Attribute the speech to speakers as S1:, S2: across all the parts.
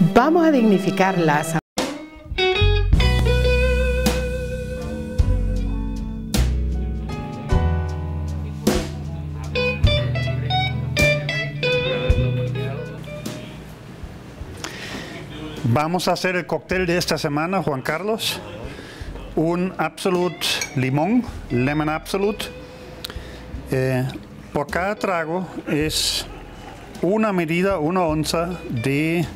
S1: Vamos a dignificar la asamblea.
S2: Vamos a hacer el cóctel de esta semana, Juan Carlos. Un Absolute Limón, Lemon Absolute. Eh, por cada trago es una medida, una onza de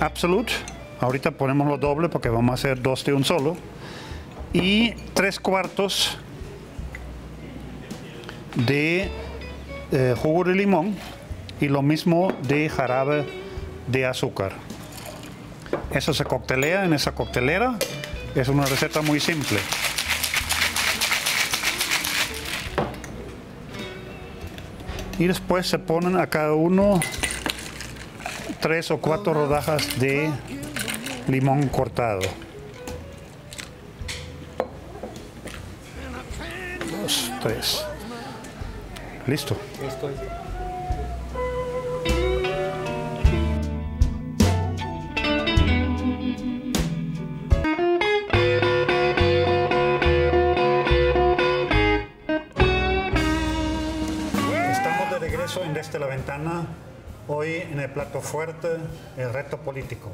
S2: Absolute. Ahorita ponemos lo doble porque vamos a hacer dos de un solo. Y tres cuartos de eh, jugo de limón y lo mismo de jarabe de azúcar. Eso se coctelea en esa coctelera. Es una receta muy simple. Y después se ponen a cada uno tres o cuatro rodajas de limón cortado. Dos, tres. Listo. Estamos de regreso en Desde la Ventana, hoy en el plato fuerte, el reto político.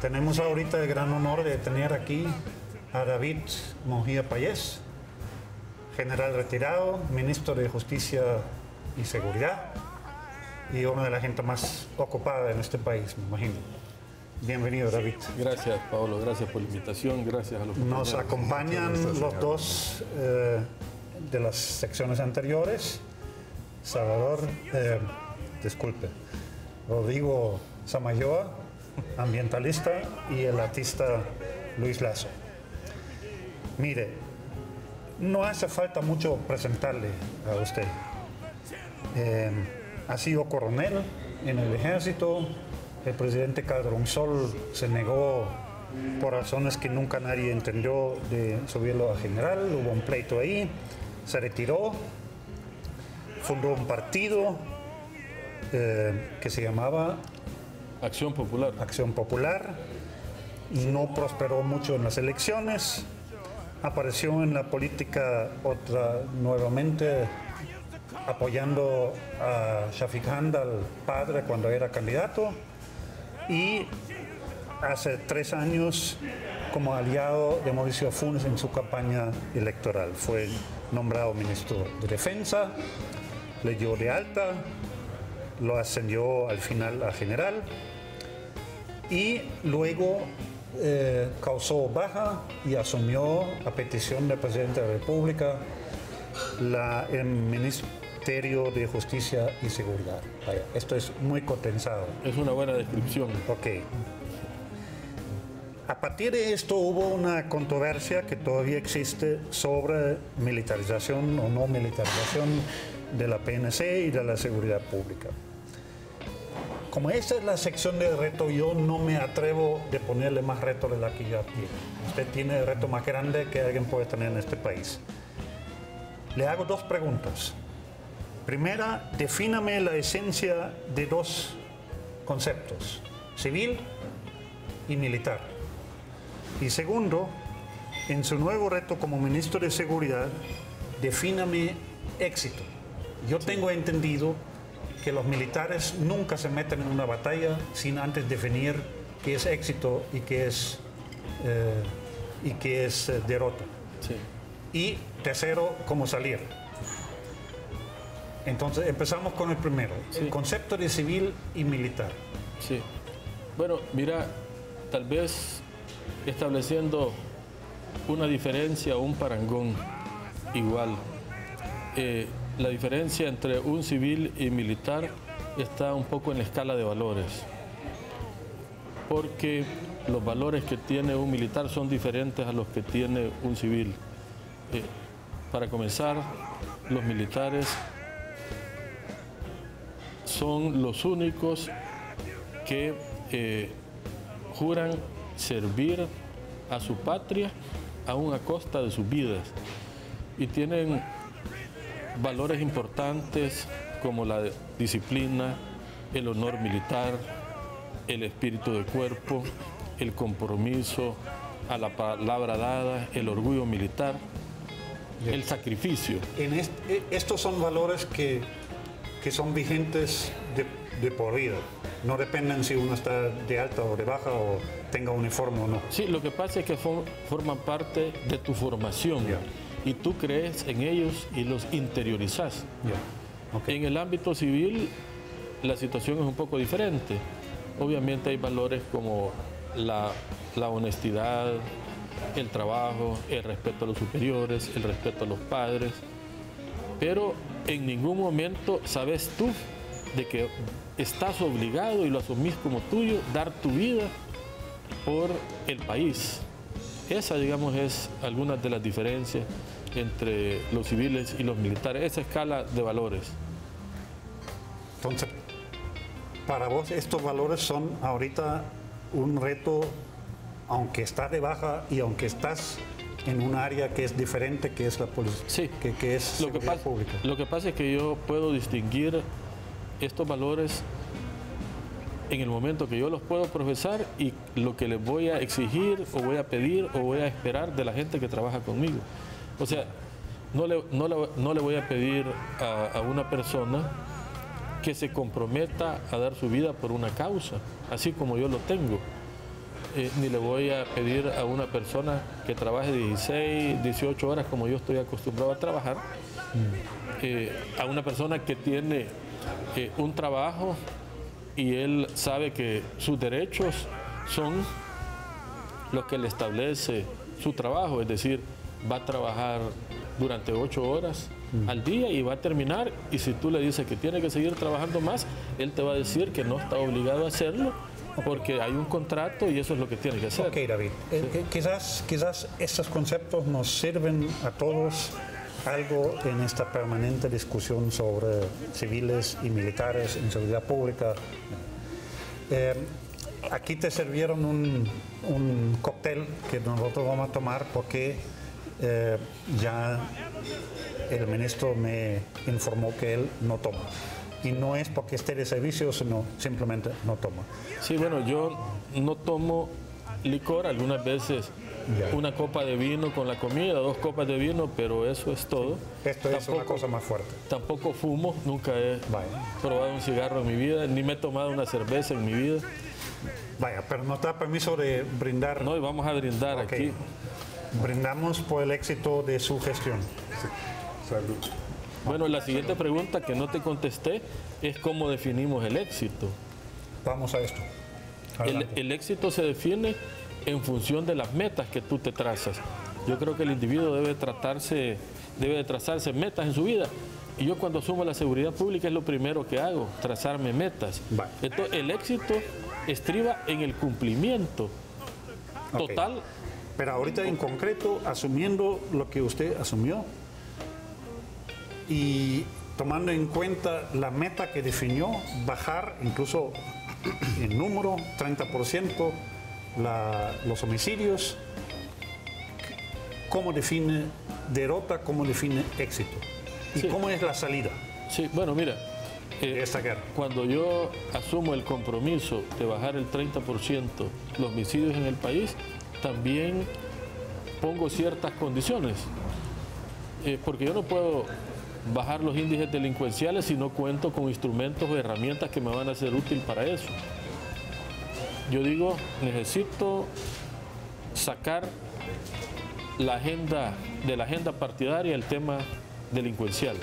S2: Tenemos ahorita el gran honor de tener aquí a David Mojía Payés, general retirado, ministro de Justicia y Seguridad y una de las gente más ocupada en este país, me imagino. Bienvenido, David.
S3: Gracias, Pablo. Gracias por la invitación. Gracias a los
S2: Nos acompañan los dos eh, de las secciones anteriores. Salvador, eh, disculpe, Rodrigo Samayoa, ambientalista, y el artista Luis Lazo. Mire, no hace falta mucho presentarle a usted. Eh, ha sido coronel en el ejército. El presidente Sol se negó por razones que nunca nadie entendió de subirlo a general. Hubo un pleito ahí. Se retiró. Fundó un partido eh, que se llamaba
S3: Acción Popular.
S2: Acción Popular. No prosperó mucho en las elecciones. Apareció en la política otra nuevamente apoyando a Shafiq Handal, padre, cuando era candidato. Y hace tres años como aliado de Mauricio Funes en su campaña electoral. Fue nombrado ministro de Defensa, le dio de alta, lo ascendió al final a general y luego eh, causó baja y asumió a petición del presidente de la República la, el Ministerio de Justicia y Seguridad. Vaya, esto es muy condensado.
S3: Es una buena descripción.
S2: Ok. A partir de esto hubo una controversia que todavía existe sobre militarización o no militarización de la PNC y de la seguridad pública. Como esta es la sección de reto, yo no me atrevo de ponerle más reto de la que ya tiene. Usted tiene el reto más grande que alguien puede tener en este país. Le hago dos preguntas. Primera, defíname la esencia de dos conceptos, civil y militar. Y segundo, en su nuevo reto como ministro de Seguridad, defíname éxito. Yo tengo entendido que los militares nunca se meten en una batalla sin antes definir qué es éxito y qué es, eh, y qué es eh, derrota.
S3: Sí.
S2: Y tercero, cómo salir. Entonces empezamos con el primero, el concepto de civil y militar.
S3: Sí. Bueno, mira, tal vez estableciendo una diferencia o un parangón igual. Eh, la diferencia entre un civil y militar está un poco en la escala de valores, porque los valores que tiene un militar son diferentes a los que tiene un civil. Eh, para comenzar, los militares son los únicos que eh, juran servir a su patria aún a costa de sus vidas y tienen valores importantes como la disciplina, el honor militar, el espíritu de cuerpo, el compromiso a la palabra dada, el orgullo militar, el sacrificio.
S2: En e, estos son valores que, que son vigentes de, de, por vida. No dependen si uno está de alta o de baja o tenga uniforme o no.
S3: Sí, lo que pasa es que forman parte de tu formación y tú crees en ellos y los interiorizas. En el ámbito civil la situación es un poco diferente. Obviamente hay valores como la, la honestidad, el trabajo, el respeto a los superiores, el respeto a los padres, pero en ningún momento sabes tú de que estás obligado y lo asumís como tuyo, dar tu vida por el país. Esa, digamos, es alguna de las diferencias entre los civiles y los militares, esa escala de valores.
S2: Entonces, para vos estos valores son ahorita un reto, aunque estás de baja y aunque estás en un área que es diferente, que es la policía,
S3: sí.
S2: que, es
S3: lo que pasa,
S2: pública.
S3: Lo que pasa es que yo puedo distinguir estos valores en el momento que yo los puedo profesar y lo que les voy a exigir o voy a pedir o voy a esperar de la gente que trabaja conmigo. O sea, no le, no le, voy a pedir a, una persona que se comprometa a dar su vida por una causa, así como yo lo tengo. Eh, ni le voy a pedir a una persona que trabaje 16, 18 horas como yo estoy acostumbrado a trabajar, eh, a una persona que tiene eh, un trabajo y él sabe que sus derechos son los que le establece su trabajo, es decir, va a trabajar durante ocho horas al día y va a terminar y si tú le dices que tiene que seguir trabajando más, él te va a decir que no está obligado a hacerlo porque hay un contrato y eso es lo que tiene que hacer.
S2: Ok, David. Eh, quizás, quizás estos conceptos nos sirven a todos algo en esta permanente discusión sobre civiles y militares en seguridad pública. Eh, aquí te sirvieron un, un, cóctel que nosotros vamos a tomar porque eh, ya el ministro me informó que él no toma. Y no es porque esté de servicio, sino simplemente no toma.
S3: Sí, bueno, yo no tomo licor, algunas veces una copa de vino con la comida, dos copas de vino, pero eso es todo.
S2: Esto es una cosa más fuerte.
S3: Tampoco fumo, nunca he probado un cigarro en mi vida, ni me he tomado una cerveza en mi vida.
S2: Vaya, pero no te da permiso de brindar.
S3: No, y vamos a brindar aquí.
S2: Brindamos por el éxito de su gestión.
S3: Salud. Bueno, la siguiente pregunta que no te contesté es cómo definimos el éxito.
S2: Vamos a esto.
S3: El, el, éxito se define en función de las metas que tú te trazas. Yo creo que el individuo debe tratarse, debe de trazarse metas en su vida. Y yo cuando asumo la seguridad pública es lo primero que hago, trazarme metas. Entonces, el éxito estriba en el cumplimiento total
S2: pero ahorita en concreto, asumiendo lo que usted asumió y tomando en cuenta la meta que definió, bajar incluso en número 30% los homicidios, ¿cómo define derrota, cómo define éxito? ¿Y cómo es la salida?
S3: Sí, bueno, mira,
S2: eh, esta guerra.
S3: cuando yo asumo el compromiso de bajar el 30% los homicidios en el país, también pongo ciertas condiciones, eh, porque yo no puedo bajar los índices delincuenciales si no cuento con instrumentos o herramientas que me van a ser útil para eso. Yo digo, necesito sacar la agenda de la agenda partidaria el tema delincuencial.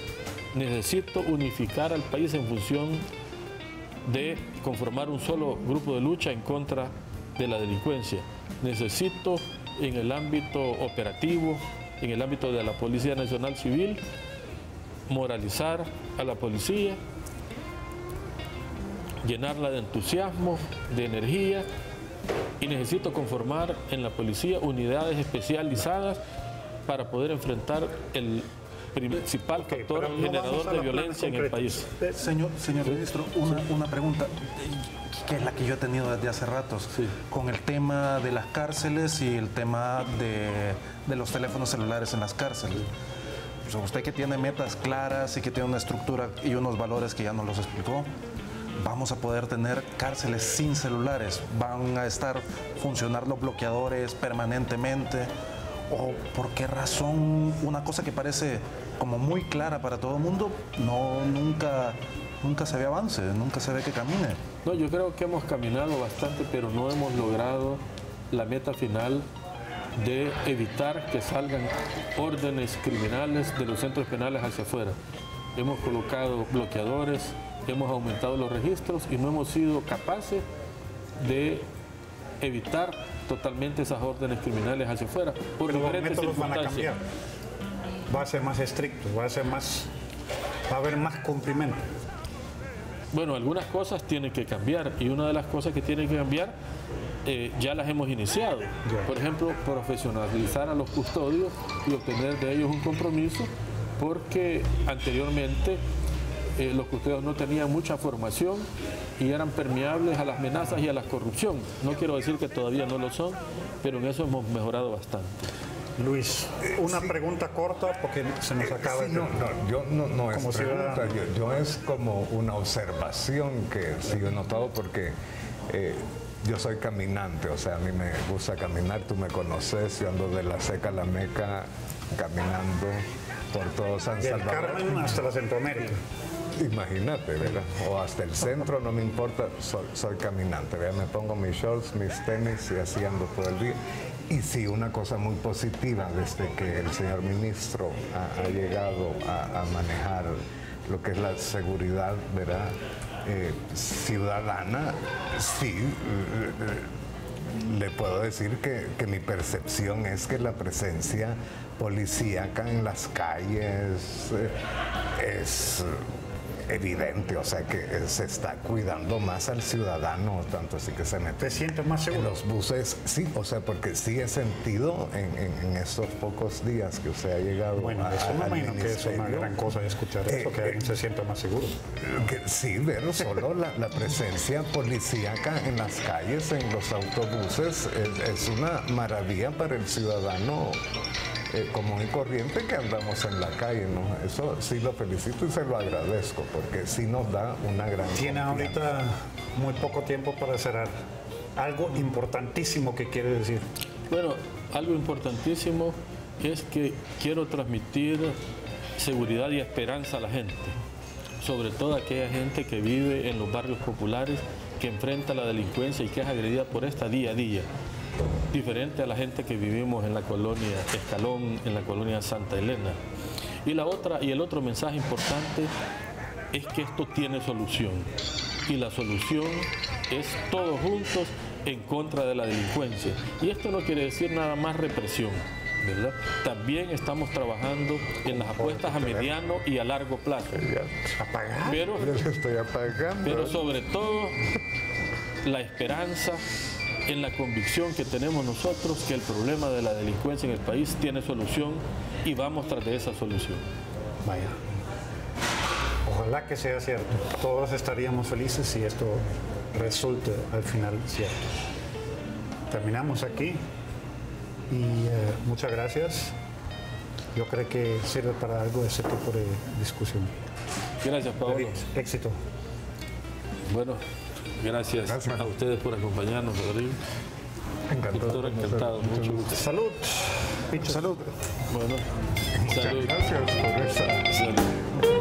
S3: Necesito unificar al país en función de conformar un solo grupo de lucha en contra de la delincuencia necesito en el ámbito operativo, en el ámbito de la Policía Nacional Civil, moralizar a la policía, llenarla de entusiasmo, de energía y necesito conformar en la policía unidades especializadas para poder enfrentar el principal factor generador de violencia en el país.
S4: Señor, señor ministro, una, una pregunta que es la que yo he tenido desde hace ratos, con el tema de las cárceles y el tema de, los teléfonos celulares en las cárceles. usted que tiene metas claras y que tiene una estructura y unos valores que ya nos los explicó, vamos a poder tener cárceles sin celulares, van a estar funcionar los bloqueadores permanentemente o por qué razón una cosa que parece como muy clara para todo el mundo no nunca nunca se ve avance, nunca se ve que camine.
S3: No, yo creo que hemos caminado bastante, pero no hemos logrado la meta final de evitar que salgan órdenes criminales de los centros penales hacia afuera. Hemos colocado bloqueadores, hemos aumentado los registros y no hemos sido capaces de evitar totalmente esas órdenes criminales hacia afuera
S2: por Pero diferentes los métodos van a cambiar. Va a ser más estricto, va a ser más va a haber más cumplimiento.
S3: Bueno, algunas cosas tienen que cambiar y una de las cosas que tienen que cambiar eh, ya las hemos iniciado. Por ejemplo, profesionalizar a los custodios y obtener de ellos un compromiso porque anteriormente eh, los custodios no tenían mucha formación y eran permeables a las amenazas y a la corrupción. No quiero decir que todavía no lo son, pero en eso hemos mejorado bastante.
S2: Luis, una pregunta corta porque se nos acaba
S5: el no, no, yo no, no es pregunta, yo, es como una observación que sí he notado porque eh, yo soy caminante, o sea, a mí me gusta caminar, tú me conoces, yo ando de la seca a la meca caminando por todo San Salvador.
S2: Carmen hasta la Centroamérica.
S5: Imagínate, ¿verdad? O hasta el centro, no me importa, soy, caminante, ¿verdad? Me pongo mis shorts, mis tenis y así ando todo el día. Y sí, una cosa muy positiva desde que el señor ministro ha, llegado a, manejar lo que es la seguridad. Eh, ciudadana, sí, le puedo decir que, que, mi percepción es que la presencia policíaca en las calles eh, es evidente, o sea que se está cuidando más al ciudadano, tanto así que se mete.
S2: ¿Te sientes más seguro?
S5: En los buses, sí, o sea, porque sí he sentido en, estos pocos días que usted ha llegado
S2: bueno, a, eso me imagino que es una gran cosa escuchar eso, que alguien se sienta más seguro.
S5: sí, pero solo la, presencia policíaca en las calles, en los autobuses, es una maravilla para el ciudadano eh, común y corriente que andamos en la calle, ¿no? Eso sí lo felicito y se lo agradezco, porque sí nos da una gran...
S2: Tiene ahorita muy poco tiempo para cerrar. Algo importantísimo que quiere decir.
S3: Bueno, algo importantísimo es que quiero transmitir seguridad y esperanza a la gente, sobre todo a aquella gente que vive en los barrios populares, que enfrenta la delincuencia y que es agredida por esta día a día diferente a la gente que vivimos en la colonia Escalón, en la colonia Santa Elena. Y la otra y el otro mensaje importante es que esto tiene solución. Y la solución es todos juntos en contra de la delincuencia. Y esto no quiere decir nada más represión. ¿verdad? También estamos trabajando en las apuestas a mediano y a largo plazo. Pero, pero sobre todo la esperanza en la convicción que tenemos nosotros que el problema de la delincuencia en el país tiene solución y vamos tras de esa solución.
S2: Vaya. Ojalá que sea cierto. Todos estaríamos felices si esto resulte al final cierto. Terminamos aquí y eh, muchas gracias. Yo creo que sirve para algo ese tipo de discusión.
S3: Gracias, Pablo.
S2: Éxito.
S3: Bueno. Gracias, a ustedes por acompañarnos, Rodrigo. Encantado. encantado. Mucho gusto.
S2: Salud.
S5: Salud.
S3: Bueno,
S5: salud. gracias por esa. Salud.